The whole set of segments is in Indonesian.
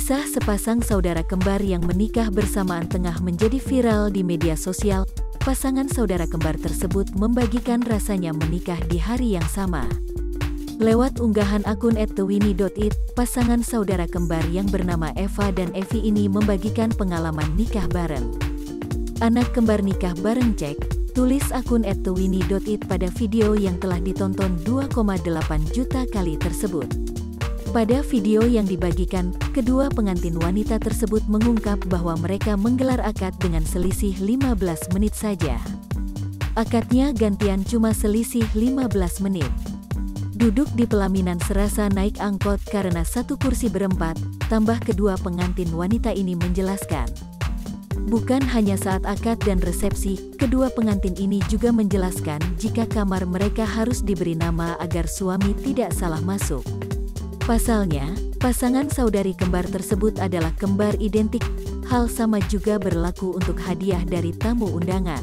sepasang saudara kembar yang menikah bersamaan tengah menjadi viral di media sosial. Pasangan saudara kembar tersebut membagikan rasanya menikah di hari yang sama. Lewat unggahan akun @tewini.it, pasangan saudara kembar yang bernama Eva dan Evi ini membagikan pengalaman nikah bareng. Anak kembar nikah bareng cek, tulis akun @tewini.it pada video yang telah ditonton 2,8 juta kali tersebut. Pada video yang dibagikan, kedua pengantin wanita tersebut mengungkap bahwa mereka menggelar akad dengan selisih 15 menit saja. Akadnya gantian cuma selisih 15 menit. Duduk di pelaminan serasa naik angkot karena satu kursi berempat, tambah kedua pengantin wanita ini menjelaskan. Bukan hanya saat akad dan resepsi, kedua pengantin ini juga menjelaskan jika kamar mereka harus diberi nama agar suami tidak salah masuk. Pasalnya, pasangan saudari kembar tersebut adalah kembar identik, hal sama juga berlaku untuk hadiah dari tamu undangan.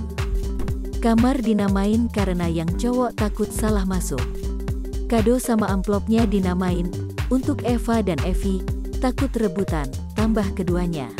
Kamar dinamain karena yang cowok takut salah masuk. Kado sama amplopnya dinamain, untuk Eva dan Evi, takut rebutan, tambah keduanya.